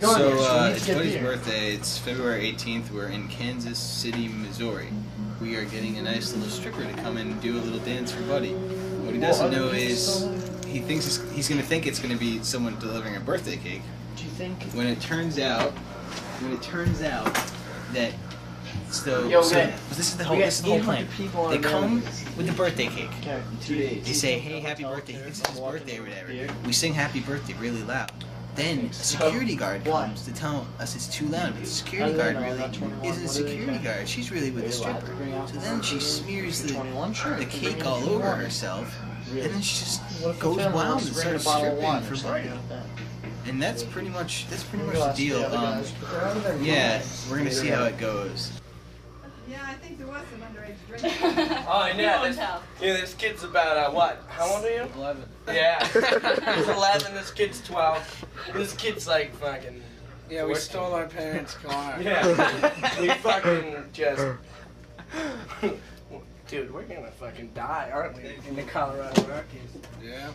Go So uh, it's get Buddy's beer. birthday. It's February 18th. We're in Kansas City, Missouri. We are getting a nice little stripper to come in and do a little dance for Buddy. What he doesn't know is he thinks he's, he's gonna think it's gonna be someone delivering a birthday cake. Do you think? When it turns out, when it turns out that so, Yo, so man, this is the whole this is the whole plan. people They come mailing with the birthday cake. Okay, two days. They say, "Hey, happy birthday!" He thinks it's his birthday or whatever. We sing "Happy Birthday" really loud. Then a security guard What? comes to tell us it's too loud, but the security guard uh, really isn't a what do they security guard. She's really with Are the stripper. So then she smears the, the cake all over herself, Really? and then she just What if the goes wild and to bring a starts stripping for or something Buddy. like that? And that's pretty much that's pretty much the deal. Um, guys, but they're out of their yeah, we're gonna see how it goes. Yeah, I think there was some underage drinking. Oh, You yeah. won't This, yeah, this kid's about, uh, what? How old are you? 11. Yeah. He's 11, this kid's 12. This kid's like fucking. Yeah, we 14. stole our parents' car. Yeah. we fucking just. Dude, we're gonna fucking die, aren't we? In the Colorado Rockies. Yeah.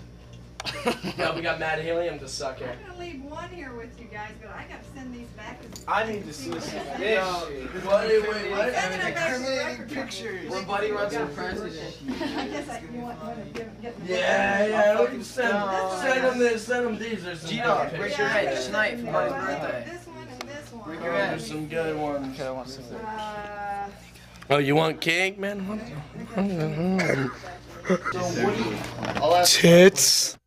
No, we got Matt Helium to suck I'm gonna leave one here with you guys, but I gotta send these back. I need to see some What? bitch. What? Wait, wait, I'm what? sending them back to the Incriminating pictures. When Buddy runs for company. president. I guess I, you want, want to give, get the. Yeah, yeah, we can send, No. send them this, send them these. There's some Gino, good where's pictures. your head I tonight for them Buddy's birthday? This one and this one. Oh, there's some good ones. Uh, Oh, you want cake, man? So what do you? I'll ask Tits.